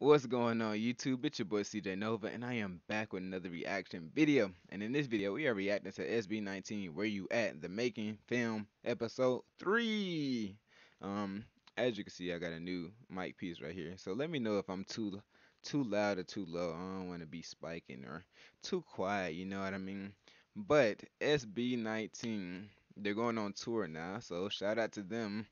What's going on YouTube? It's your boy Ceejay Nova and I am back with another reaction video. And in this video we are reacting to SB19 Where You At? The Making Film Episode 3. Um as you can see I got a new mic piece right here. So let me know if I'm too too loud or too low. I don't want to be spiking or too quiet, you know what I mean? But SB19 they're going on tour now, so shout out to them.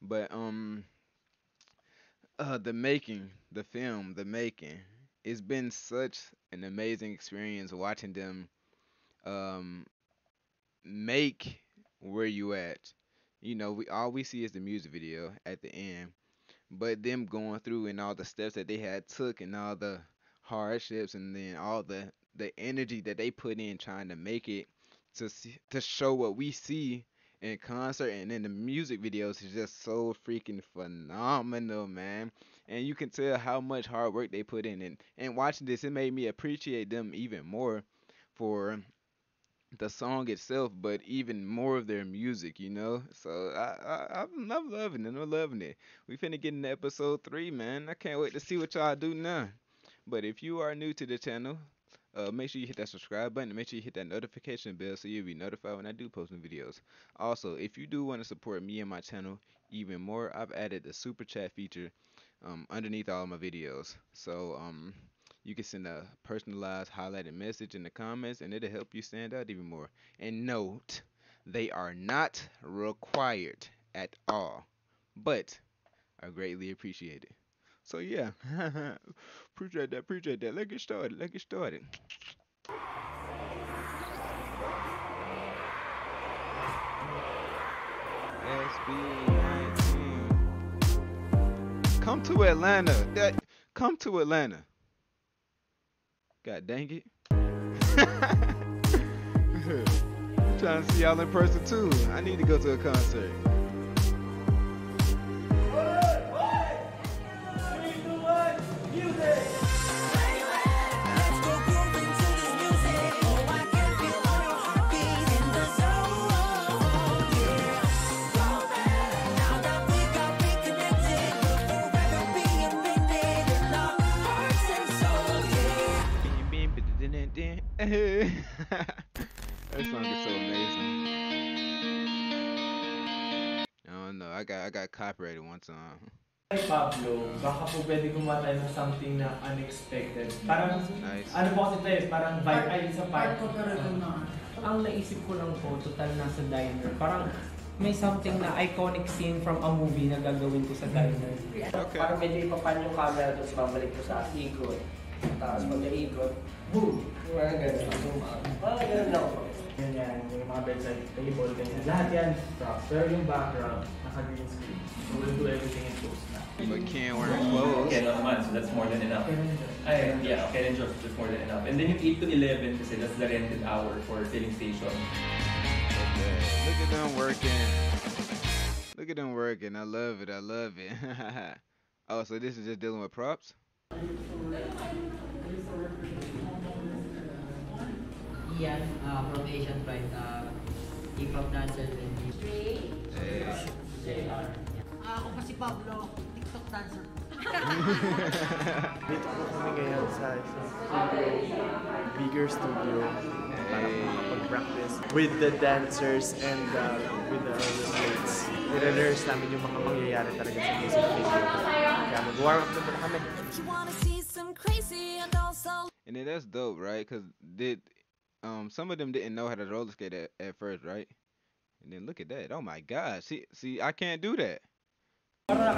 But um uh, the making, the film, the making. It's been such an amazing experience watching them um, make where you at. You know, we all we see is the music video at the end, but them going through and all the steps that they had took and all the hardships and then all the the energy that they put in trying to make it to see, to show what we see in concert and in the music videos is just so freaking phenomenal, man. And you can tell how much hard work they put in. And, and watching this, it made me appreciate them even more for the song itself, but even more of their music, you know. So I, I I'm, loving it. I'm loving it. We finna get into episode three, man. I can't wait to see what y'all do now. But if you are new to the channel, uh, make sure you hit that subscribe button and make sure you hit that notification bell so you'll be notified when I do post new videos. Also, if you do want to support me and my channel even more, I've added the super chat feature um, underneath all my videos. So um, you can send a personalized highlighted message in the comments and it'll help you stand out even more. And note, they are not required at all, but are greatly appreciated. So yeah, appreciate that, appreciate that. Let's get started. Let's get started. SB19. Come to Atlanta. That come to Atlanta. God dang it. trying to see y'all in person too. I need to go to a concert. That song is so amazing. I don't know. I got I got copyrighted one time. Hey Pablo, baka po pwede kumata ng something na unexpected. Parang, Nice. ano po kasi tayo, eh, parang vibe, ay sa part. Ang naisip ko lang po, total nasa diner. Parang may something na iconic scene from a movie na gagawin ko sa diner. Okay. Parang medyo ipapan yung camera tapos babalik ko sa ikot. Tapos pag ikot, boom! Mga ganun. So, mga ganun lang ako. Yan yan, yung mga bedside table, ganyan. Lahat yan, props. Pero yung background, naka-green screen. So we'll do everything in post na. But can't wear clothes. Okay, not naman, so that's more than enough. Ay, yeah, okay, then just, just more than enough. And then yung 8 to 11 kasi that's the rented hour for filling station. Okay. Look at them working. Look at them working. I love it. I love it. oh, so this is just dealing with props? Ian uh, from Asian Pride, uh, hip-hop dancer din. Hey. Ah, ako pa si Pablo, TikTok dancer. Dito po kami ngayon sa isang studio, bigger studio, para makapag-practice with the dancers and uh, with the other mates. Nire-rehearse namin yung mga mangyayari talaga sa music video. See and then that's dope, right? Cause did um some of them didn't know how to roller skate at, at first, right? And then look at that. Oh my God. See see I can't do that. Parang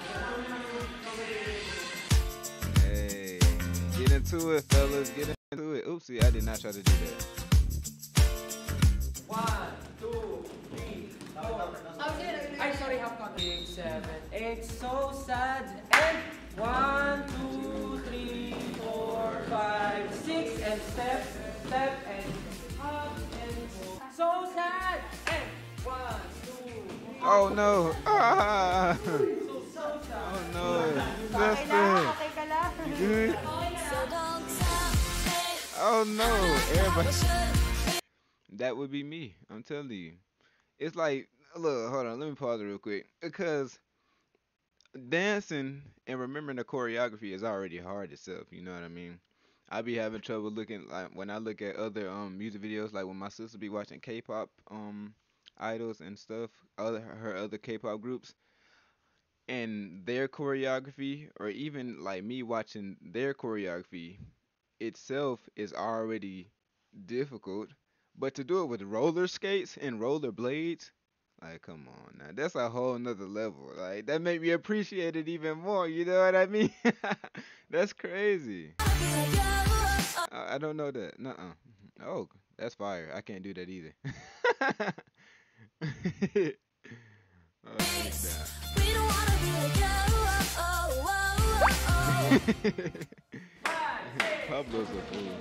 into it, fellas. Get into it. Oopsie, I did not try to do that. One, two, three, four. Ay, sorry, half count. Six, seven, eight. So sad. And one, two, three, four, five, six. And step, step, and up, and so sad. And one, two, three. Oh no. Ah. Oh no, everybody. That would be me. I'm telling you. It's like, look, hold on, let me pause it real quick. Because dancing and remembering the choreography is already hard itself. You know what I mean? I be having trouble looking like when I look at other um music videos, like when my sister be watching K-pop um idols and stuff, other her other K-pop groups, and their choreography, or even like me watching their choreography itself is already difficult. But to do it with roller skates and roller blades, like come on now, that's a whole nother level. Like that made me appreciate it even more. You know what I mean? that's crazy. be like you. I, don't know that. Nuh-uh. Mm-hmm, oh, that's fire. I can't do that either. oh, Pablo's a fool.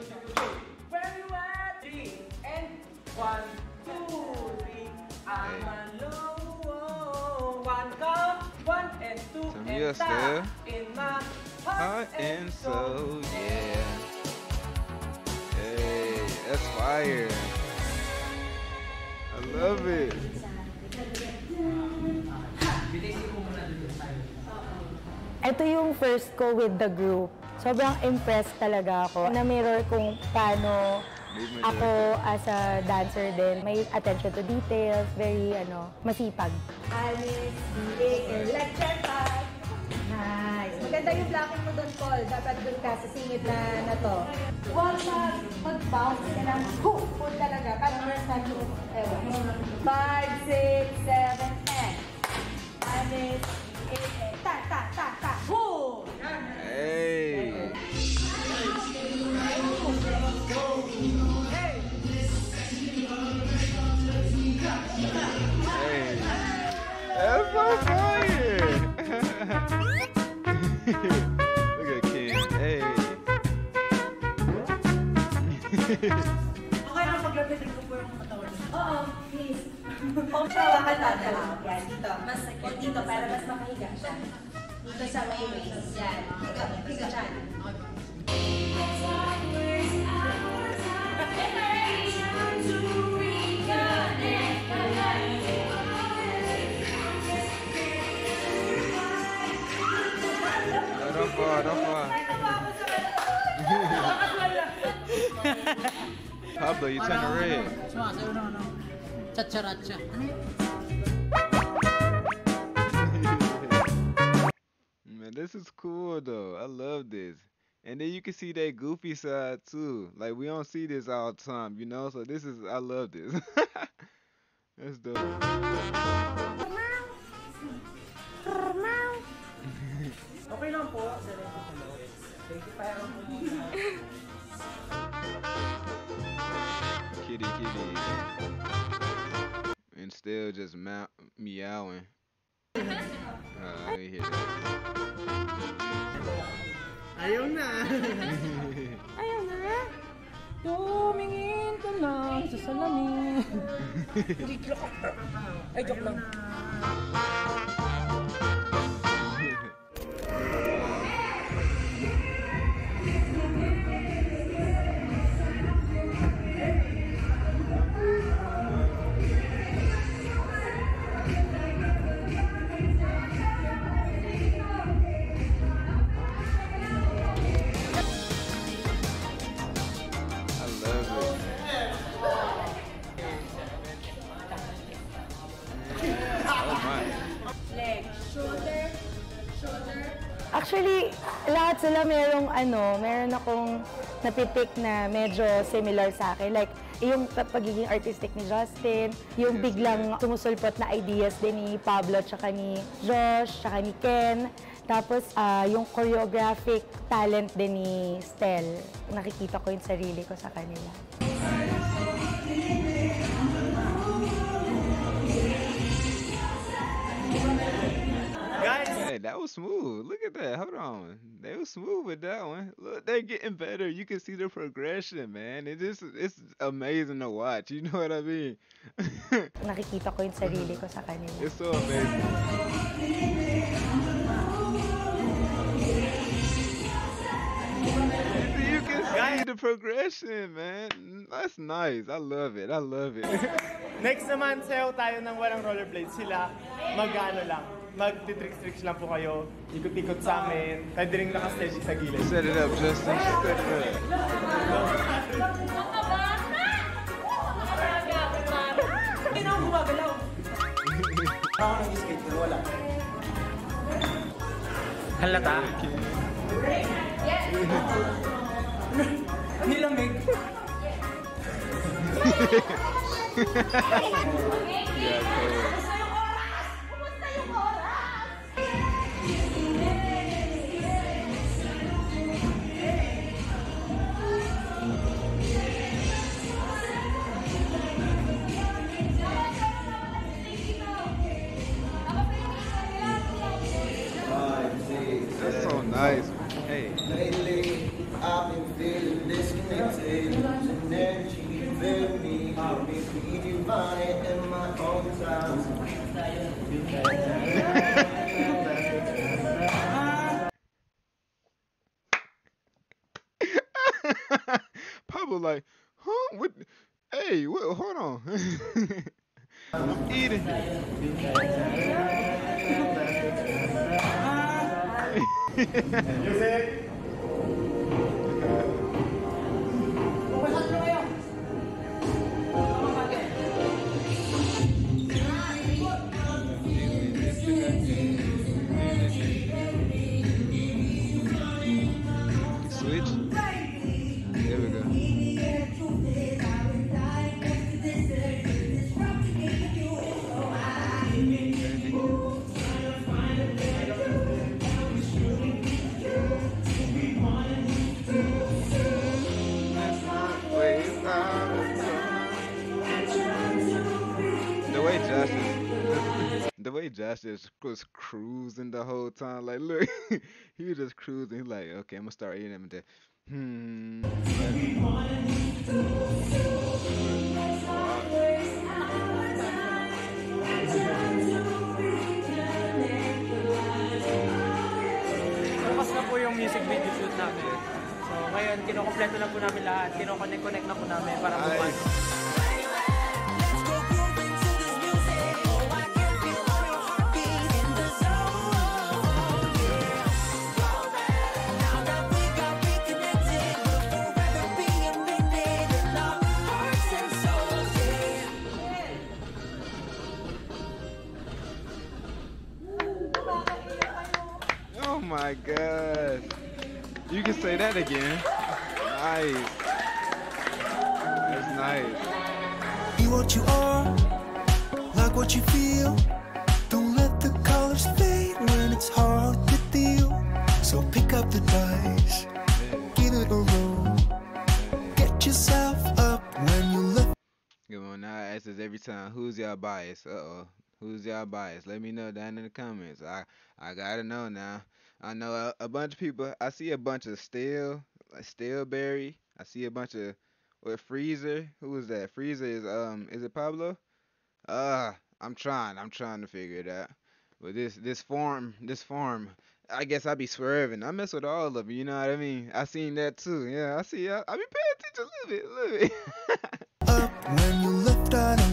Where you at? Three and one, two, three. I'm Hey. alone. One come, one and two Some and yes, ta. In my Heart heart and soul, yeah. Hey, that's fire. I love it. Ito yung first ko with the group. sobrang impressed talaga ako na-mirror kung paano ako as a dancer din. May attention to details, very, ano, masipag. Alice, B.A.L. Lecture 5! Nice! Maganda yung blocking mo doon, Paul. Dapat doon ka sa singit na, na to. Huwag na mag-bounce ka lang. Hoo! Full talaga. Parang first time yung, ewan. 5, 6, 7, 8. Mas, o dito, para mas makahiga siya. Dito sa may waist. Yan. Higa, higa fall, don't fall. Pablo, you turn red. Sumasayo this is cool though. I love this. And then you can see that goofy side too. Like we don't see this all the time, you know? So this is I love this. That's dope. Kitty kitty. And still just meowing. That. Ayaw na. Ayaw na. Tumingin ka lang sa salamin. Ay, joke lang. Ano, meron akong napipick na medyo similar sa akin. Like, yung pa- pagiging artistic ni Justin, yung biglang sumusulpot na ideas din ni Pablo, tsaka ni Josh, tsaka ni Ken. Tapos, ah, yung choreographic talent din ni Stel. Nakikita ko yung sarili ko sa kanila. Guys, that was smooth. Look at that. Hold on. They was smooth with that one. Look, they're getting better. You can see the progression, man. It just it's amazing to watch. You know what I mean? Nakikita ko yung sarili ko sa kanila. it's so amazing. the progression, man. That's nice. I love it. I love it. Next naman, sayaw tayo ng walang rollerblades. Sila, mag-ano lang, mag-tricks-tricks lang po kayo. Ikot-ikot sa amin. Pwede rin nakasteady sa gilid. Set it up, Justin. Set it up. Hindi na ako gumagalaw. Ako nag-skate na wala. Halata. Nilamig. That's nice. Hey. Lately, I've been feeling disconnected. Energy filled me, help me be divine in my own time. Pablo like, huh? What? Hey, what, hold on. I'm eating. Music! Josh just was cruising the whole time, like look, he was just cruising. He's like, okay, I'm gonna start eating them. and then, Bukas na po yung music video shoot namin. So ngayon, kinokompleto na po namin lahat. Kinoconnect-connect na po namin para bukas. My god. You can say that again. Nice. That's nice. Be what you are, like what you feel. Don't let the colors fade when it's hard to deal. So pick up the dice, give it a roll. Get yourself up when you look. Come on, now I ask this every time. Who's y'all bias? Uh oh. Who's y'all bias? Let me know down in the comments. I I gotta know now. I know a, a bunch of people. I see a bunch of stale, like Staleberry. I see a bunch of with Freezer. Who was that? Freezer is um is it Pablo? Uh I'm trying. I'm trying to figure it out. But this this form this form. I guess I be swerving. I mess with all of them. You know what I mean? I seen that too. Yeah, I see. I, I be paying attention a little bit, a little bit. Up When you left out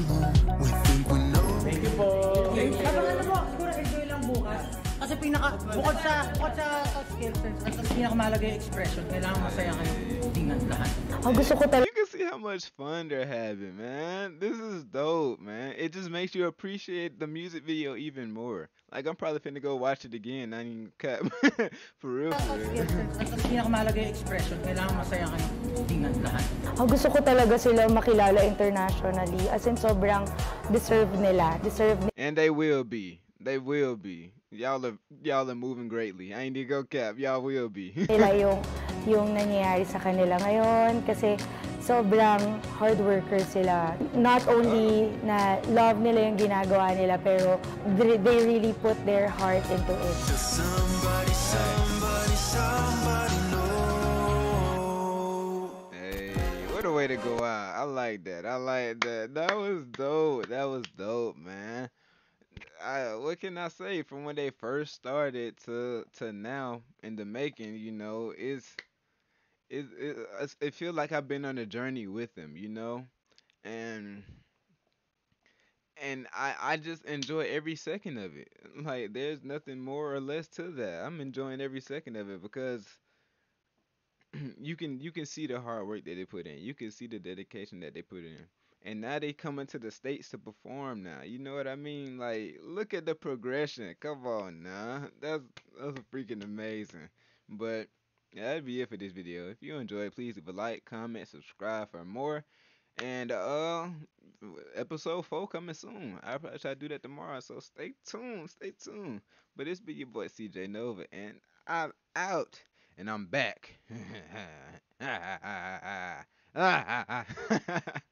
bukod sa, bukod sa soft skills, at ang pinakamahalaga yung expression, kailangan masaya kayo tingnan lahat. Ang gusto ko talaga You can see how much fun they're having, man. This is dope, man. It just makes you appreciate the music video even more. Like I'm probably finna go watch it again. Not even cap. for real, for real. at ang pinakamahalaga yung expression, kailangan masaya kayo tingnan lahat. Ang gusto ko talaga sila makilala internationally. As in, sobrang deserve nila. Deserve And they will be. They will be. Y'all are y'all are moving greatly. I ain't need to go cap. Y'all will be. nila yung, yung nangyayari sa kanila ngayon. Kasi sobrang hard workers sila. Not only uh-huh. na love nila yung ginagawa nila, pero they they really put their heart into it. Somebody, somebody, somebody. Hey, what a way to go out. I like that. I like that. That was dope. That was dope, man. I, what can I say from when they first started to to now in the making, you know, it's it it, uh, it feels like I've been on a journey with him, you know, and and I I just enjoy every second of it. Like there's nothing more or less to that. I'm enjoying every second of it because you can you can see the hard work that they put in. You can see the dedication that they put in. And now they coming to the states to perform now. You know what I mean? Like look at the progression. Come on now. That's that's freaking amazing. But yeah, that'd be it for this video. If you enjoyed, please leave a like, comment, subscribe for more. And uh episode four coming soon. I'll probably try to do that tomorrow. So stay tuned, stay tuned. But it's been your boy Ceejay Nova and I'm out. And I'm back.